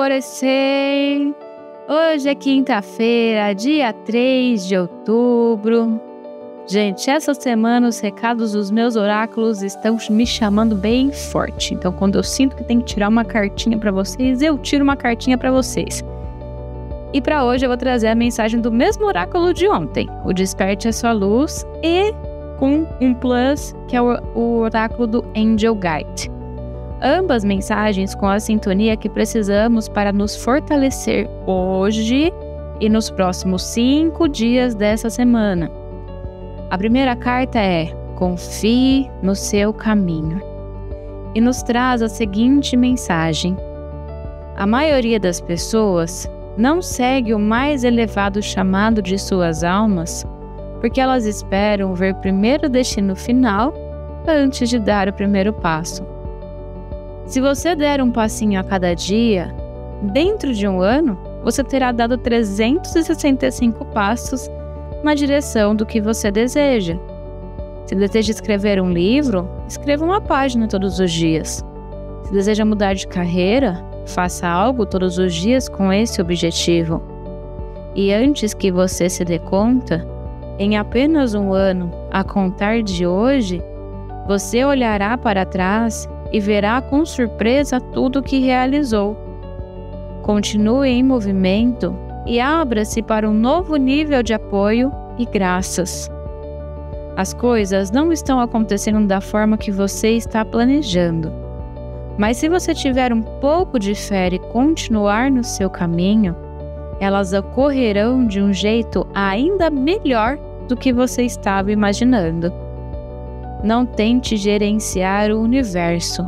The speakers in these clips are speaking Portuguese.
Alvorecer! Hoje é quinta-feira, dia 3 de outubro. Gente, essa semana os recados dos meus oráculos estão me chamando bem forte. Então, quando eu sinto que tem que tirar uma cartinha para vocês, eu tiro uma cartinha para vocês. E para hoje eu vou trazer a mensagem do mesmo oráculo de ontem, o Desperte a Sua Luz, e com um plus, que é o oráculo do Angel Guide. Ambas mensagens com a sintonia que precisamos para nos fortalecer hoje e nos próximos cinco dias dessa semana. A primeira carta é Confie no seu caminho e nos traz a seguinte mensagem: A maioria das pessoas não segue o mais elevado chamado de suas almas porque elas esperam ver primeiro o destino final antes de dar o primeiro passo. Se você der um passinho a cada dia, dentro de um ano, você terá dado 365 passos na direção do que você deseja. Se deseja escrever um livro, escreva uma página todos os dias. Se deseja mudar de carreira, faça algo todos os dias com esse objetivo. E antes que você se dê conta, em apenas um ano, a contar de hoje, você olhará para trás e verá com surpresa tudo o que realizou. Continue em movimento e abra-se para um novo nível de apoio e graças. As coisas não estão acontecendo da forma que você está planejando. Mas se você tiver um pouco de fé e continuar no seu caminho, elas ocorrerão de um jeito ainda melhor do que você estava imaginando. Não tente gerenciar o universo.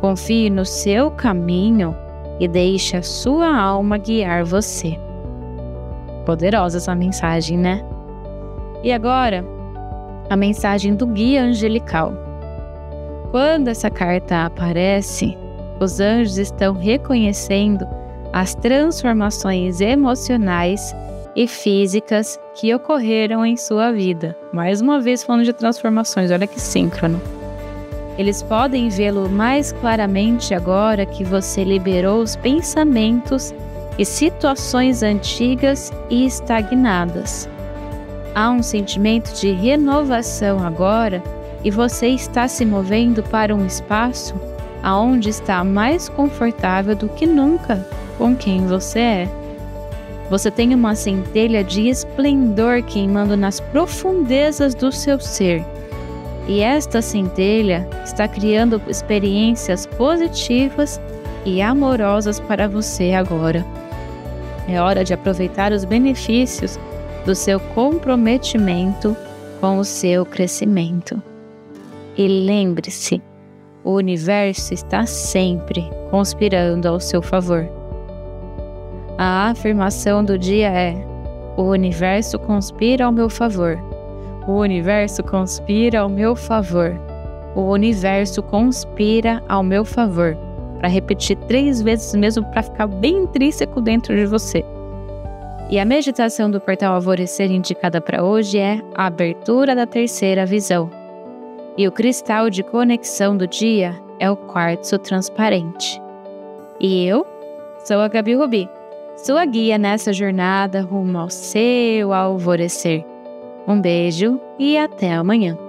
Confie no seu caminho e deixe a sua alma guiar você. Poderosa essa mensagem, né? E agora, a mensagem do guia angelical. Quando essa carta aparece, os anjos estão reconhecendo as transformações emocionais e físicas que ocorreram em sua vida. Mais uma vez falando de transformações, olha que síncrono. Eles podem vê-lo mais claramente agora que você liberou os pensamentos e situações antigas e estagnadas. Há um sentimento de renovação agora e você está se movendo para um espaço aonde está mais confortável do que nunca com quem você é. Você tem uma centelha de esplendor queimando nas profundezas do seu ser. E esta centelha está criando experiências positivas e amorosas para você agora. É hora de aproveitar os benefícios do seu comprometimento com o seu crescimento. E lembre-se, o universo está sempre conspirando ao seu favor. A afirmação do dia é: O universo conspira ao meu favor. O universo conspira ao meu favor. O universo conspira ao meu favor. Para repetir três vezes mesmo para ficar bem intrínseco dentro de você. E a meditação do portal Alvorecer indicada para hoje é a abertura da terceira visão. E o cristal de conexão do dia é o quartzo transparente. E eu sou a Gabi Rubi, sua guia nessa jornada rumo ao seu alvorecer. Um beijo e até amanhã.